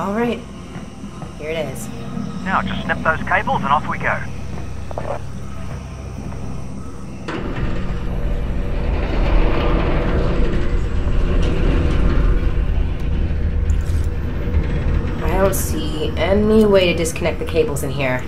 All right. Here it is. Now just snip those cables and off we go. I don't see any way to disconnect the cables in here.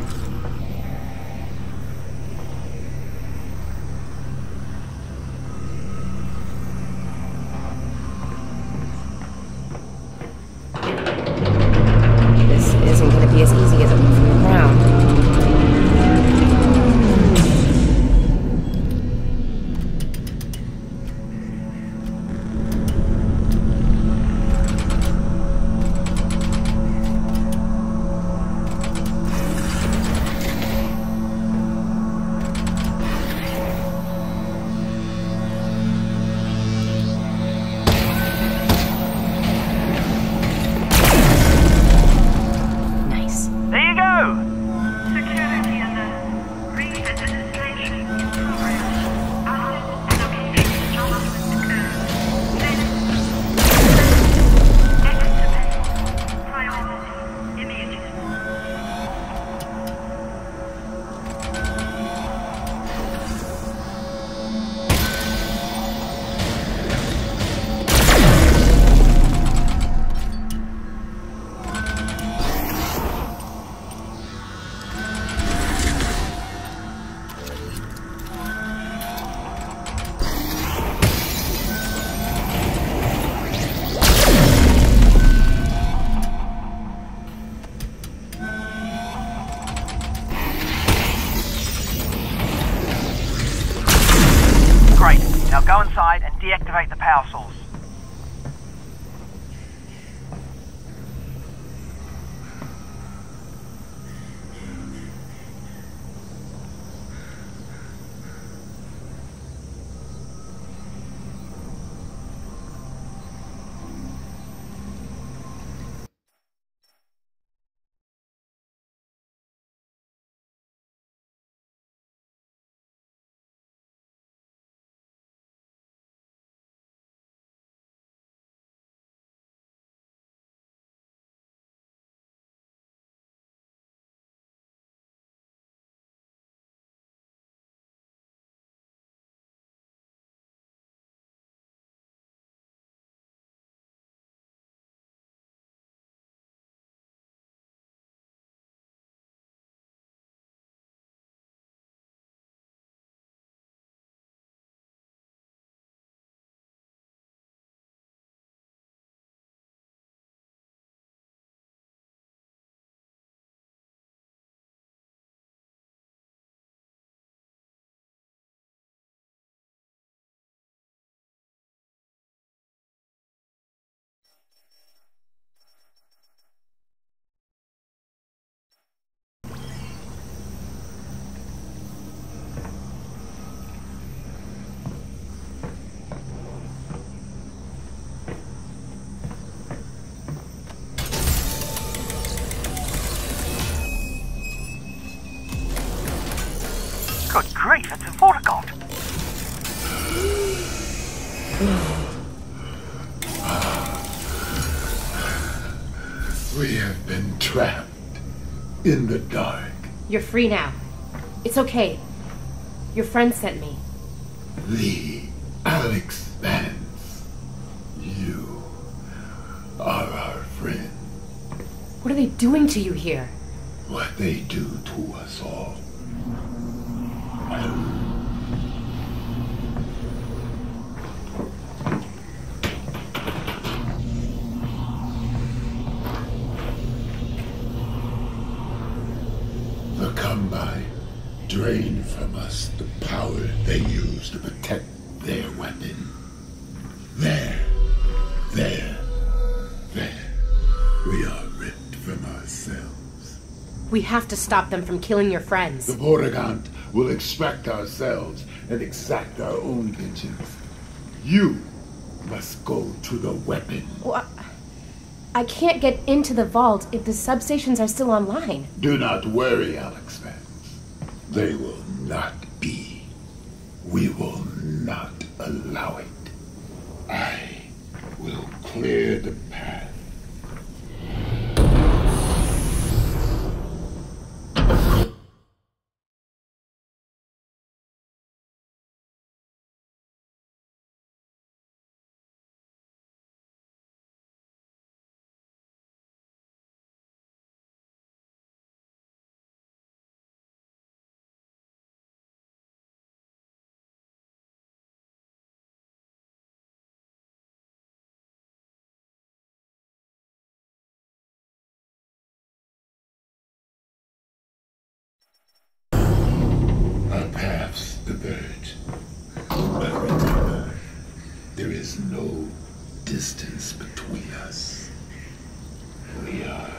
Good grief, it's a Vortigaunt. In the dark. You're free now. It's okay. Your friend sent me. The Alyx Vance. You are our friend. What are they doing to you here? What they do to us all. Drain from us the power they use to protect their weapon. There, there, there. We are ripped from ourselves. We have to stop them from killing your friends. The Vortigaunt will extract ourselves and exact our own vengeance. You must go to the weapon. Well, I can't get into the vault if the substations are still online. Do not worry, Alyx. They will not be. We will not allow it. I will clear the path. distance between us. We are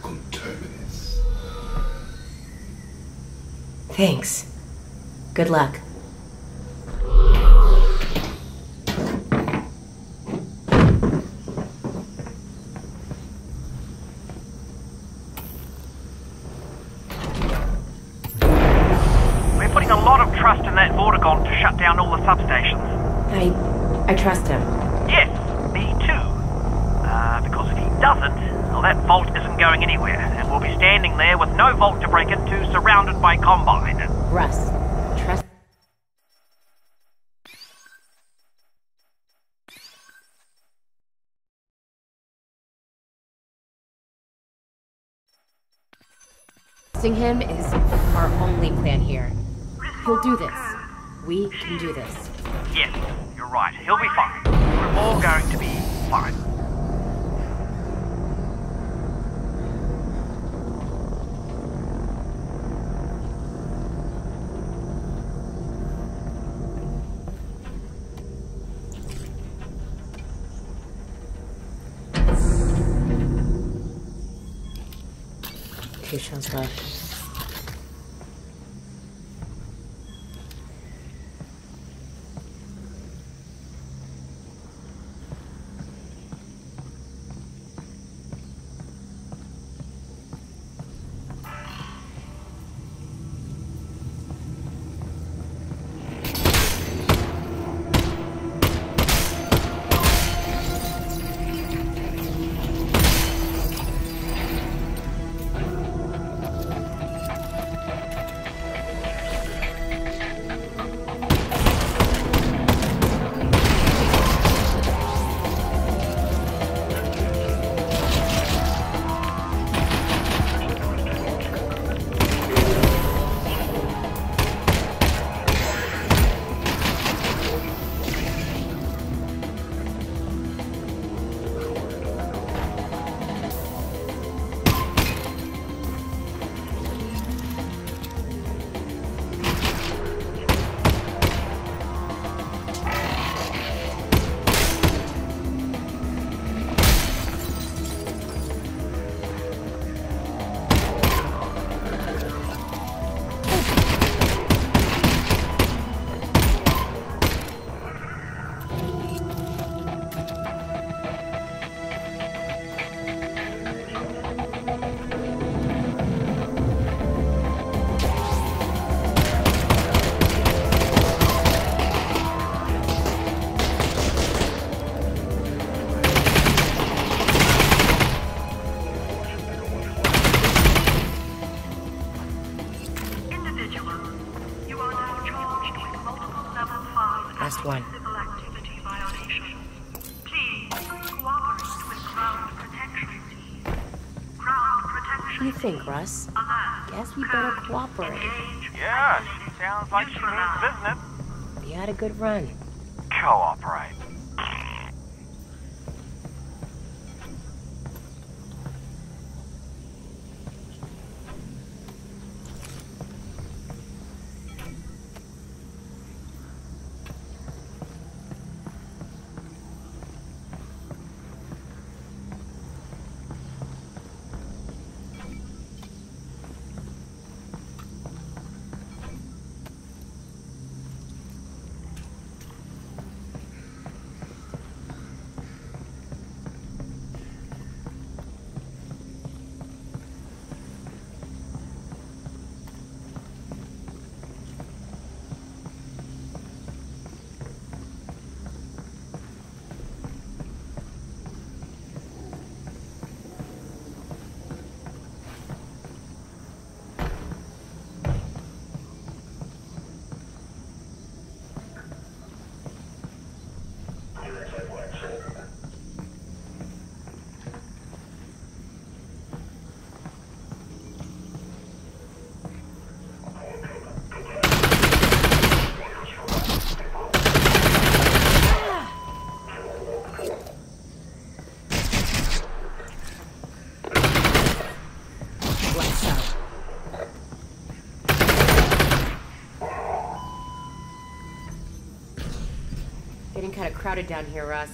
coterminous. Thanks. Good luck. Arresting him is our only plan here. He'll do this. We can do this. Yes, you're right. He'll be fine. We're all going to be fine. Patience, right? good run. Crowded down here, Russ.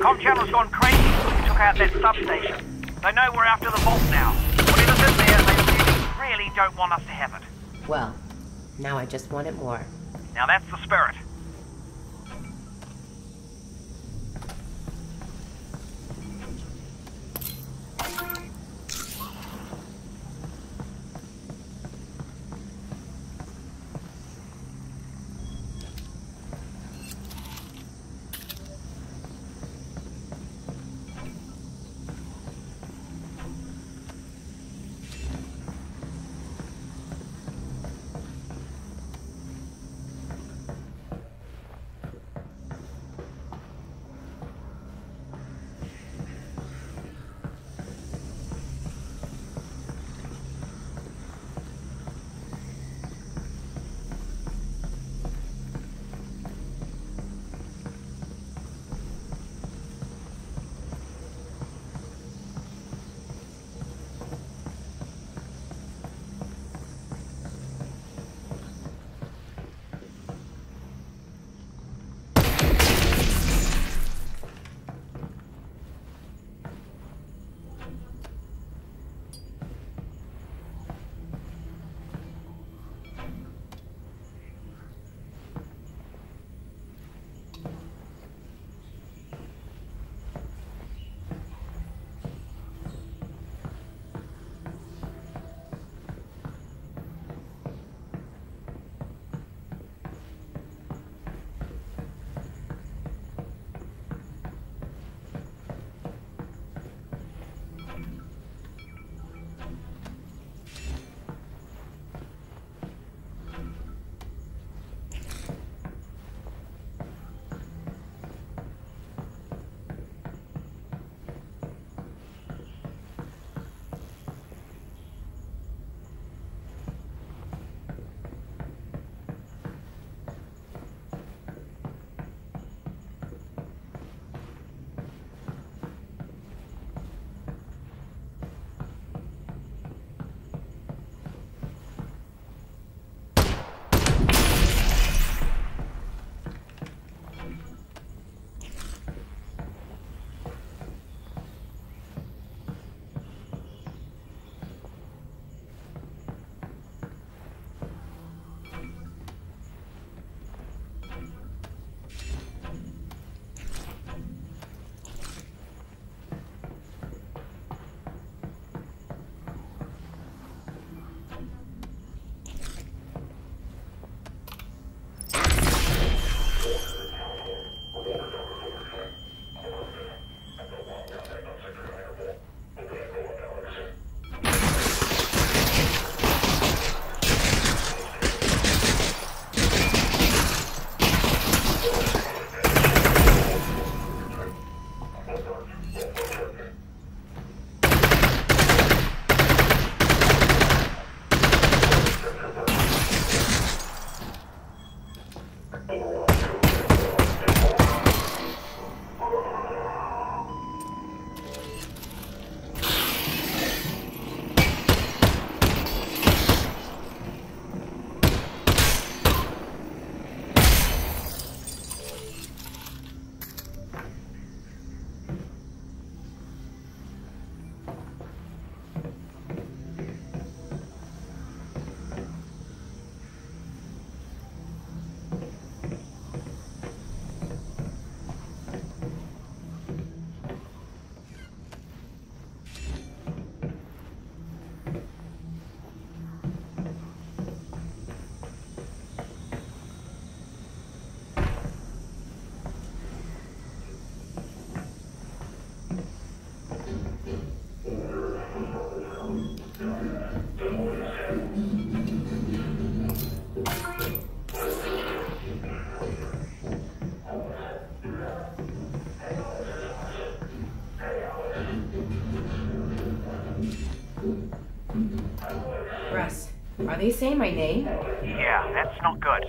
Com channel's gone crazy we took out that substation. They know we're after the vault now. Whatever's in there, they really, really don't want us to have it. Well, now I just want it more. Now that's the spirit. Are they saying my name? Yeah, that's not good.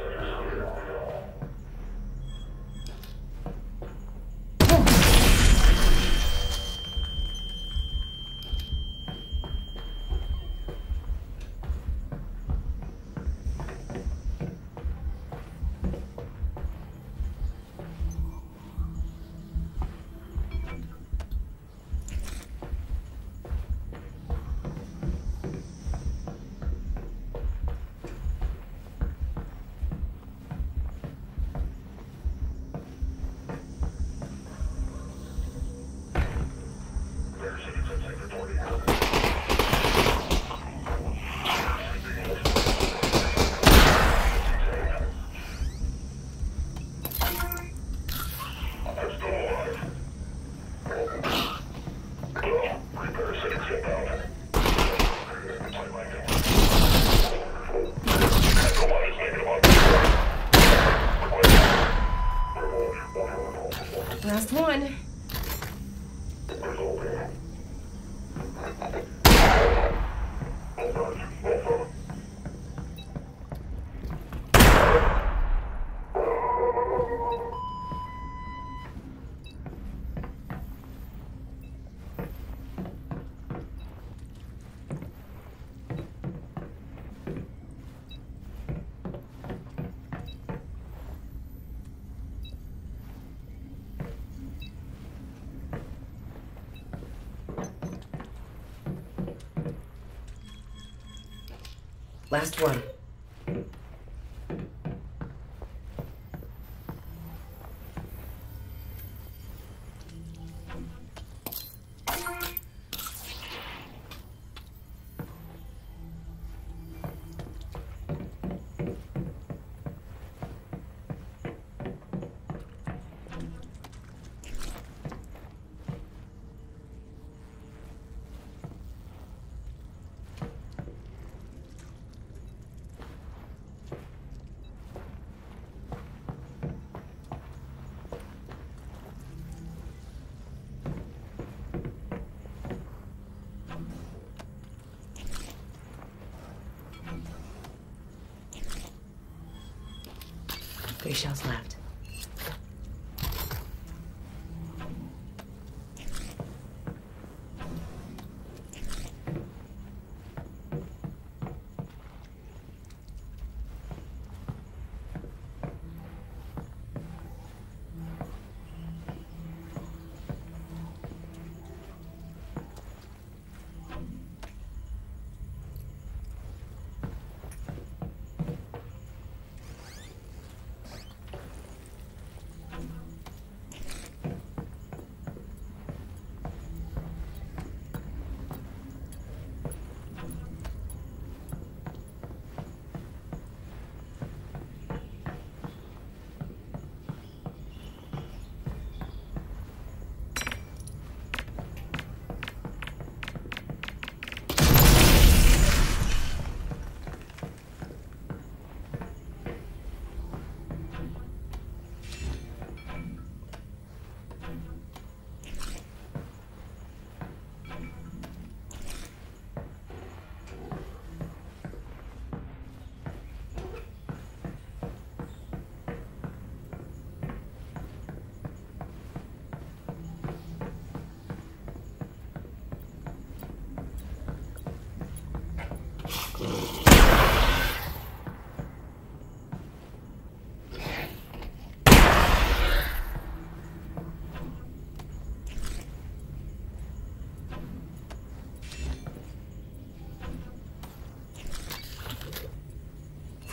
Last one.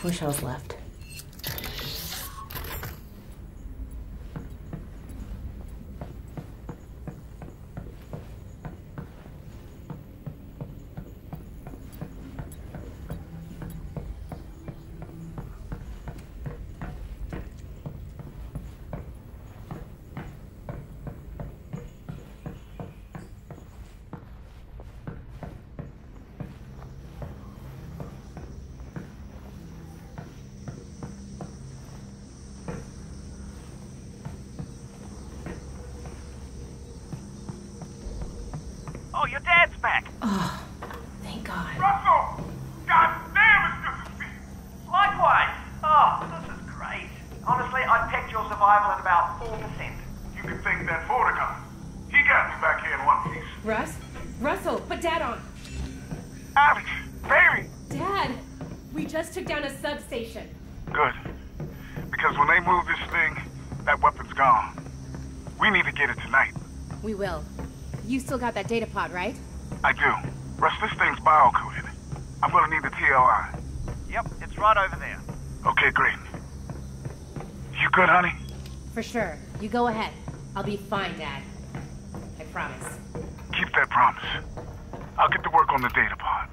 Four was left. Oh, your dad's back. Oh, thank God. Russell! God damn, it's good to see you! Likewise. Oh, this is great. Honestly, I'd pegged your survival at about 4%. You can thank that Vortigaunt. He got me back here in one piece. Russ? Russell, put Dad on. Alyx, baby! Dad! We just took down a substation. Good. Because when they move this thing, that weapon's gone. We need to get it tonight. We will. You still got that data pod, right? I do. Russ, this thing's bio-coded. I'm gonna need the TLI. Yep, it's right over there. Okay, great. You good, honey? For sure. You go ahead. I'll be fine, Dad. I promise. Keep that promise. I'll get to work on the data pod.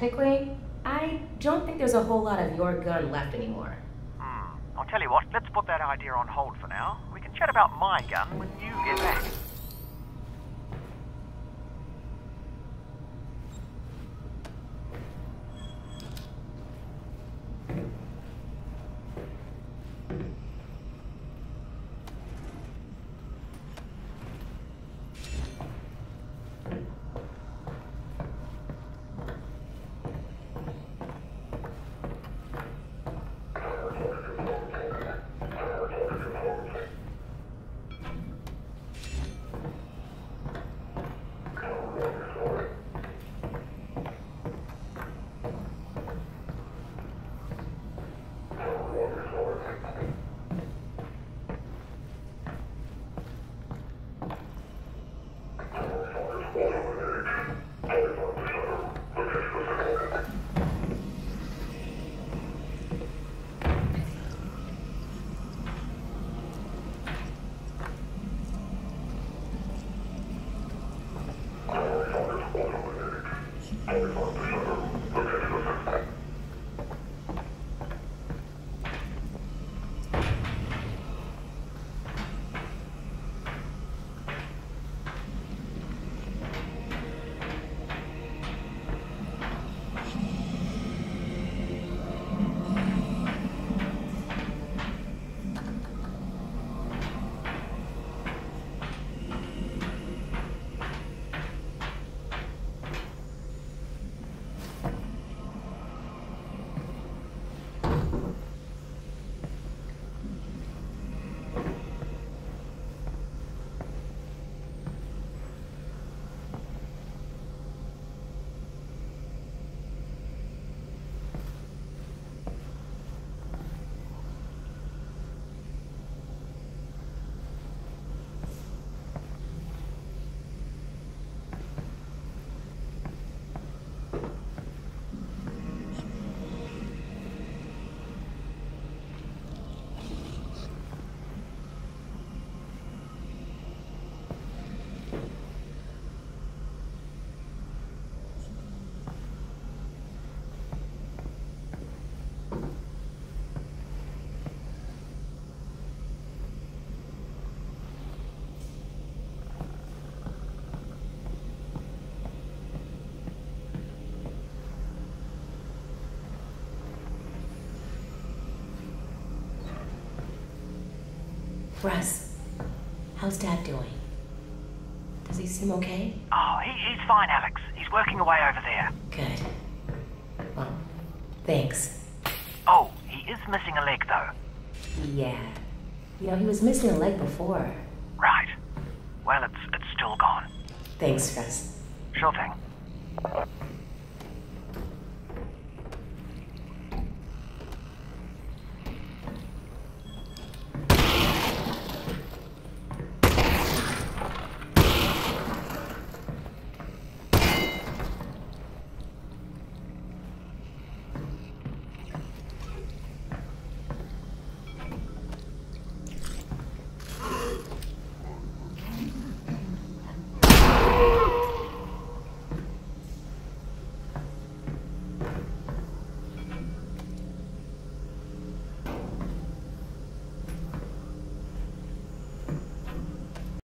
Technically, I don't think there's a whole lot of your gun left anymore. Hmm. I'll tell you what, let's put that idea on hold for now. We can chat about my gun when you get back. Russ, how's Dad doing? Does he seem okay? Oh, he, he's fine, Alyx. He's working away over there. Good. Well, thanks. Oh, he is missing a leg, though. Yeah. You know, he was missing a leg before. Right. Well, it's it's still gone. Thanks, Russ. Sure thing.